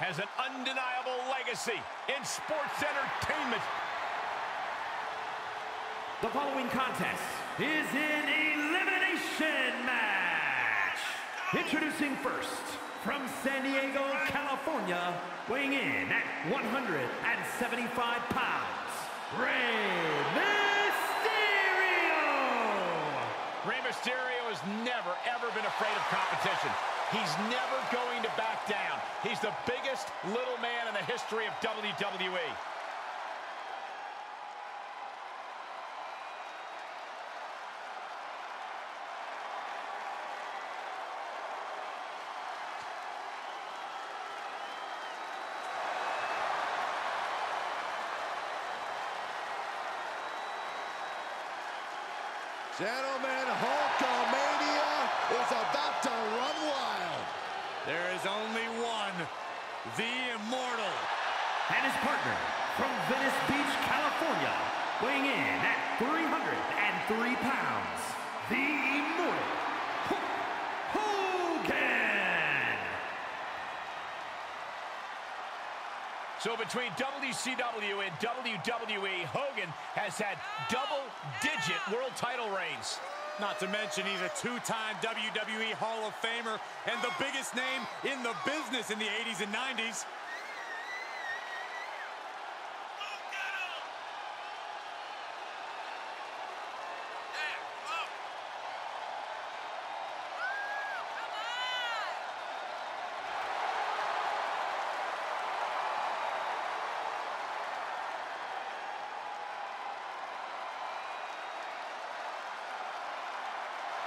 Has an undeniable legacy in sports entertainment. The following contest is an elimination match. Introducing first, from San Diego, California, weighing in at 175 pounds, Rey Mysterio! Rey Mysterio has never, ever been afraid of competition. He's never going to back down. He's the biggest little man in the history of WWE. Gentlemen, Hulkamania is about to run wild. There is only one, the Immortal. And his partner, from Venice Beach, California, weighing in at 303 pounds, the Immortal, Hulk Hogan! So between WCW and WWE, Hogan has had double-digit world title reigns. Not to mention he's a two-time WWE Hall of Famer and the biggest name in the business in the 80s and 90s.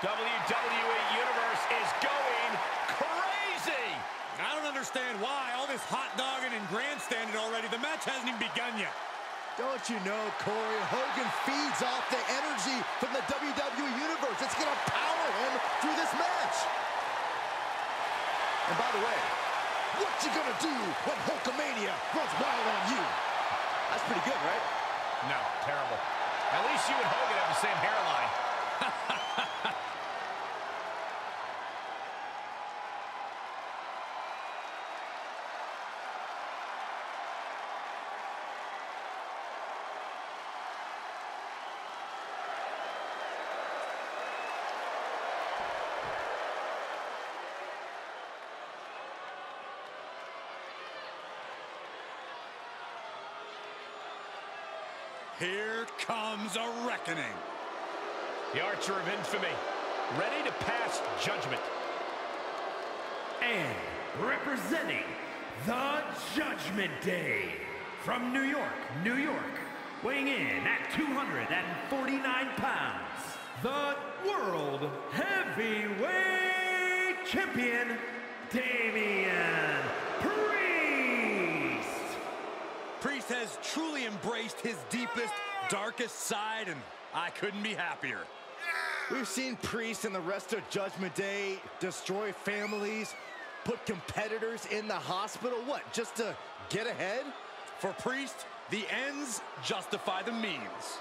WWE Universe is going crazy! I don't understand why. All this hot dogging and grandstanding already. The match hasn't even begun yet. Don't you know, Corey, Hogan feeds off the energy from the WWE Universe. It's going to power him through this match. And by the way, what you going to do when Hulkamania runs wild on you? That's pretty good, right? No, terrible. At least you and Hogan have the same hairline. Here comes a reckoning. The Archer of Infamy, ready to pass judgment. And representing the Judgment Day from New York, New York, weighing in at 249 pounds, the World Heavyweight Champion, Damian Priest! Has truly embraced his deepest, darkest side, and I couldn't be happier. We've seen Priest and the rest of Judgment Day destroy families, put competitors in the hospital. What, just to get ahead? For Priest, the ends justify the means.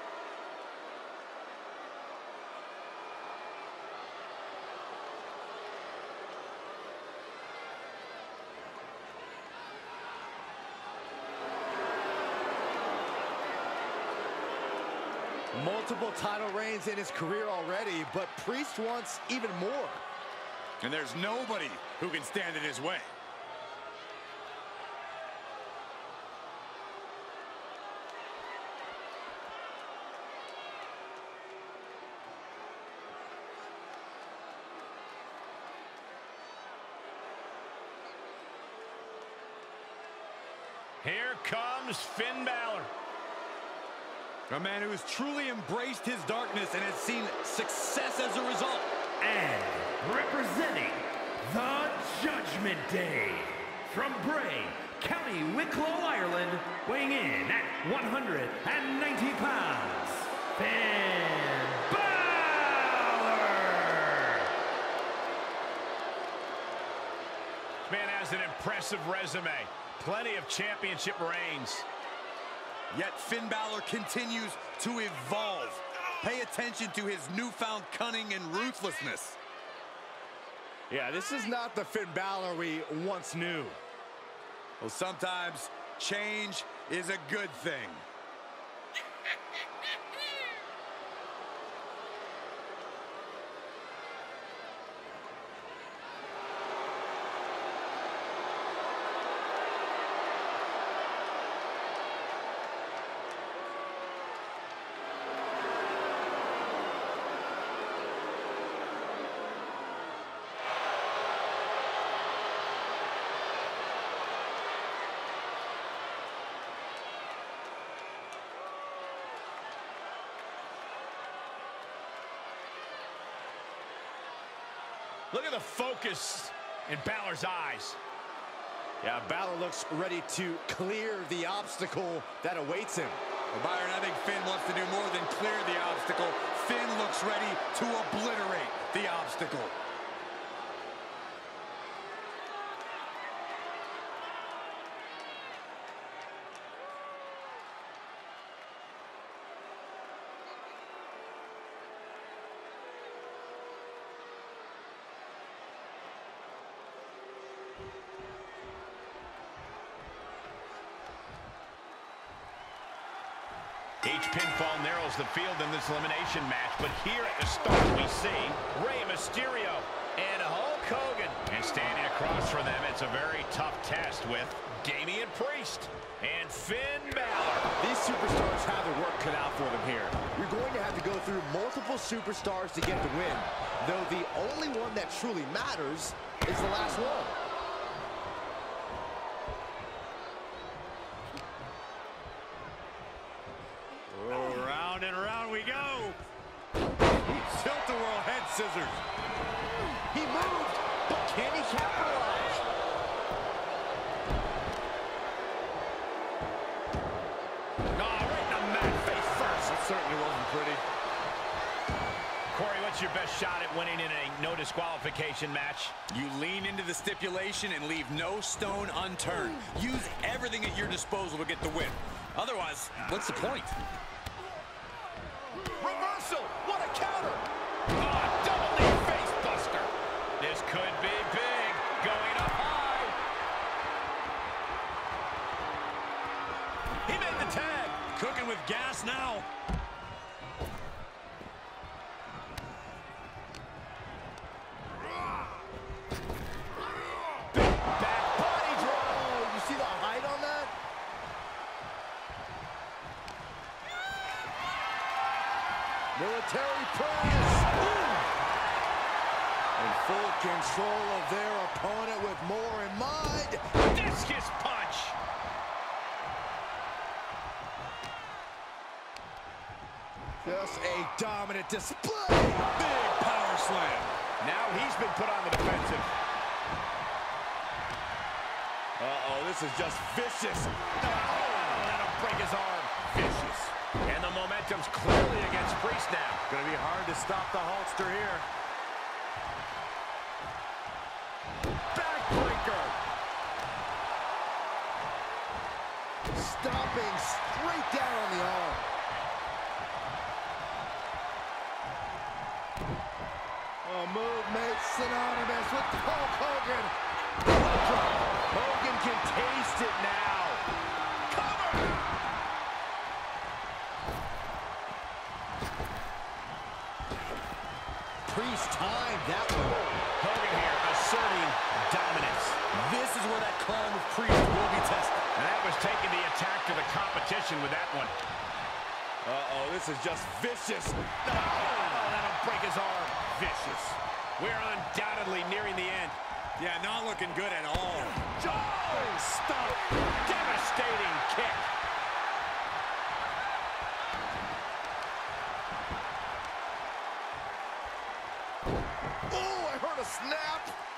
Multiple title reigns in his career already, but Priest wants even more. And there's nobody who can stand in his way. Here comes Finn Balor. A man who has truly embraced his darkness and has seen success as a result. And representing the Judgment Day from Bray, County Wicklow, Ireland, weighing in at 190 pounds, Finn Balor! This man has an impressive resume. Plenty of championship reigns. Yet Finn Balor continues to evolve. Pay attention to his newfound cunning and ruthlessness. Yeah, this is not the Finn Balor we once knew. Well, sometimes change is a good thing. Look at the focus in Balor's eyes. Yeah, Balor looks ready to clear the obstacle that awaits him. Well, Byron, I think Finn wants to do more than clear the obstacle. Finn looks ready to obliterate the obstacle. Each pinfall narrows the field in this elimination match, but here at the start we see Rey Mysterio and Hulk Hogan. And standing across from them, it's a very tough test with Damian Priest and Finn Balor. These superstars have their work cut out for them here. You're going to have to go through multiple superstars to get the win, though the only one that truly matters is the last one. Oh, round and round we go. Tilt-a-whirl head scissors. He moved, but can he capitalize? Oh, right in the mat face first. That certainly wasn't pretty. Corey, what's your best shot at winning in a no disqualification match? You lean into the stipulation and leave no stone unturned. Use everything at your disposal to get the win. Otherwise, what's the point? Reversal! What a counter! Oh, double knee face buster. This could be big. Going up high. He made the tag. Cooking with gas now. Full control of their opponent with more in mind. Discus punch. Just a dominant display. Big power slam. Now he's been put on the defensive. Uh-oh, this is just vicious. Oh, that'll break his arm. Vicious. And the momentum's clearly against Priest now. Gonna be hard to stop the Hulkster here. Backbreaker. Stomping straight down on the arm. A move made synonymous with Hulk Hogan. Hogan can taste it now. Cover. Priest timed that one. Hogan here asserting dominance. This is where that climb with Priest will be tested. And that was taking the attack to the competition with that one. Uh-oh, this is just vicious. Oh, oh. that'll break his arm. Vicious. We're undoubtedly nearing the end. Yeah, not looking good at all. Oh, stop. Devastating kick. Oh, I heard a snap.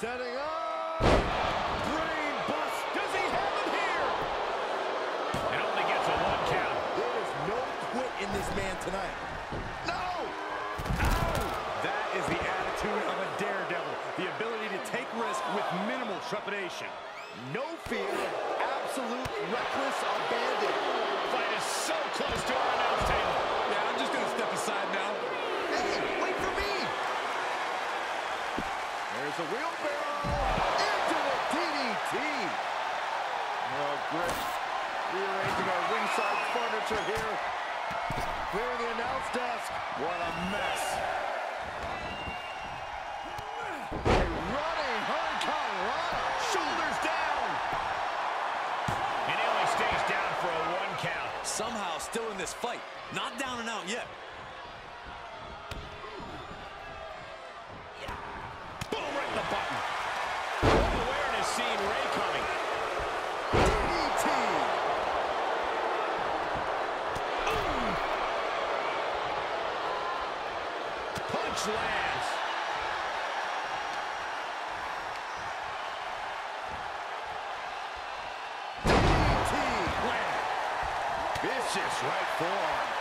setting There's a wheelbarrow into the DDT. Oh, Griff rearranging our ringside furniture here. Clearing the announce desk. What a mess. punch lands. DT land. Vicious right forearm.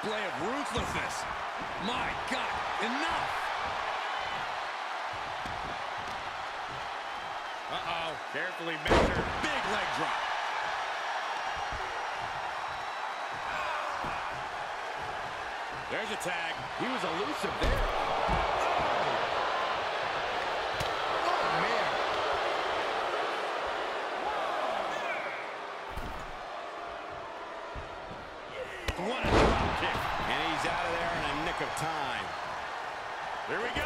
display of ruthlessness. My God, enough! Uh-oh, carefully measured. Big leg drop. There's a tag. He was elusive there. Here we go.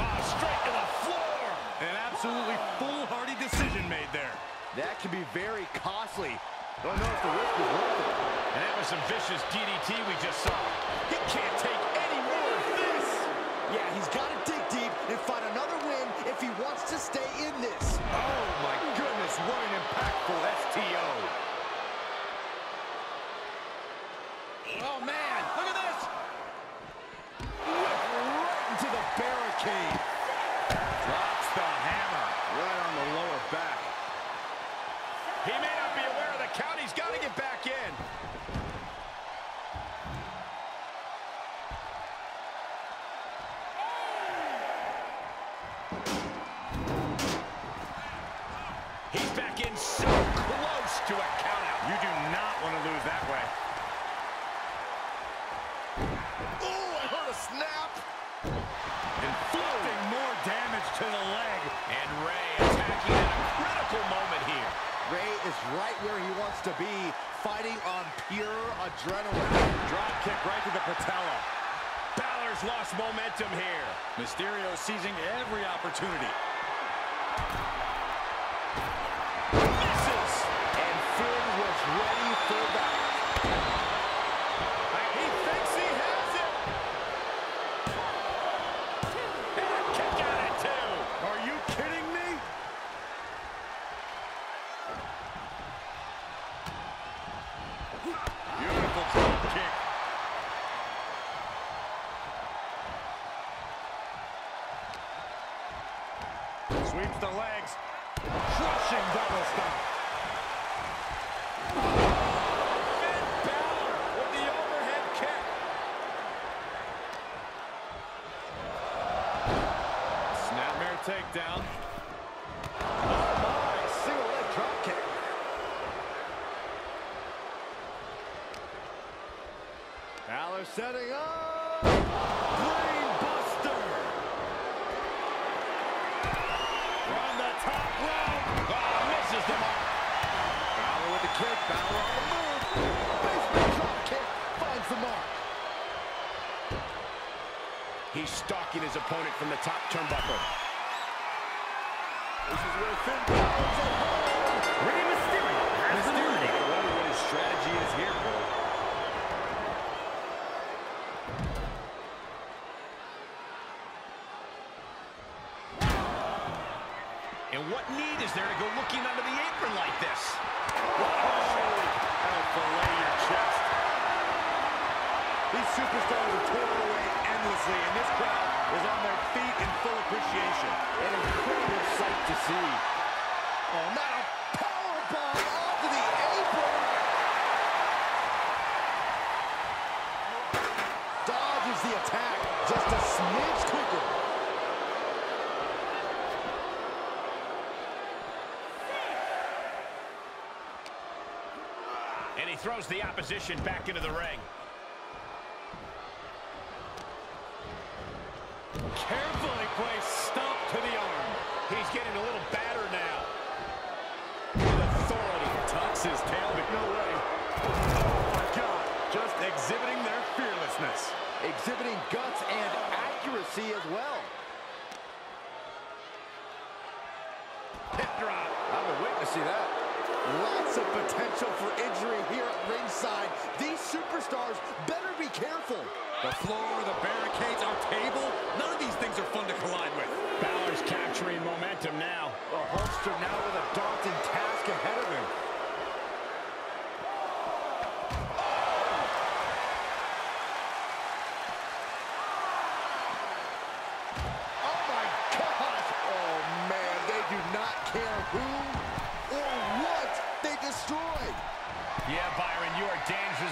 Oh, straight to the floor. An absolutely foolhardy decision made there. That could be very costly. Don't know if the risk is worth it. And that was some vicious DDT we just saw. He can't take any more of this. Yeah, he's got to snap. Inflicting more damage to the leg. And Rey attacking at a critical moment here. Rey is right where he wants to be, fighting on pure adrenaline. Drop kick right to the patella. Balor's lost momentum here. Mysterio seizing every opportunity. Misses! And Finn was ready for that. Sweeps the legs. Crushing double stomp. Finn Balor with the overhead kick. Snapmare takedown. Oh single leg drop kick. Setting up. Brain buster. From the top rope. Oh, misses the mark. Balor with the kick. Balor on the move. Basement drop kick. Finds the mark. He's stalking his opponent from the top turnbuckle. This is where Finn Balor's at home. Rey Mysterio has been eliminated. I wonder what his strategy is here, Cole. And what need is there to go looking under the apron like this? Fillet your chest. These superstars are toiling away endlessly, and this crowd is on their feet in full appreciation. An incredible sight to see. Oh, not a powerbomb off of the apron. Dodges the attack just a smidge quicker. Throws the opposition back into the ring. Carefully placed stomp to the arm. He's getting a little battered now. With authority, tucks his tail, but no way. Oh my God, just exhibiting their fearlessness. Exhibiting guts and accuracy as well. Hip drop. I've been waiting to see that. Lots of potential for injury here at ringside. These superstars better be careful. The floor, the barricades, our table, none of these things are fun to collide with. Balor's capturing momentum now. The Hulkster now with a daunting task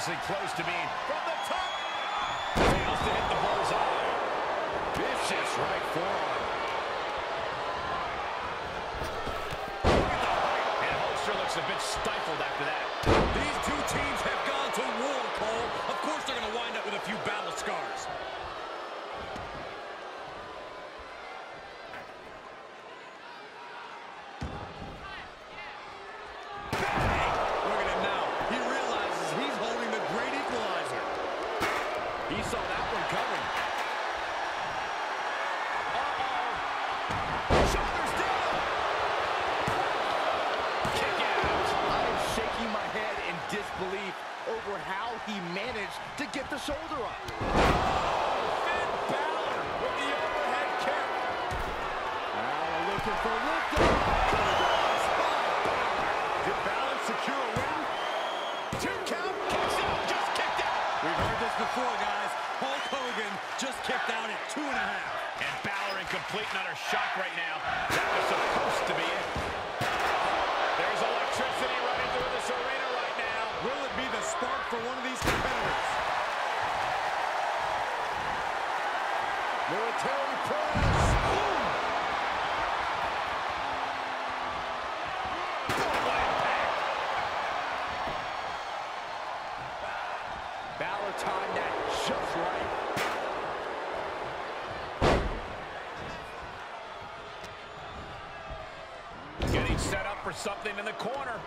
dangerously close to being from the top. Fails to hit the bullseye. Vicious right forearm. And Hulkster looks a bit stifled after that. These two teams have gone to war, Cole. Of course they're going to wind up with a few battle scars. Look at him now. He realizes he's holding the great equalizer. He saw that one coming. Shoulders down. Kick out. I am shaking my head in disbelief over how he managed to get the shoulder up. Finn Balor with the overhead kick. Now looking for liftoff. Did Balor secure a win? Two count. Kicks out. Just kicked out. We've heard this before, guys. Hulk Hogan just kicked out at two and a half. And Balor in complete and utter shock right now. That was supposed to be it. There's electricity running through this arena right now. Will it be the spark for one of these competitors? Military press. Boom. What impact. Balor timed that just right. Set up for something in the corner.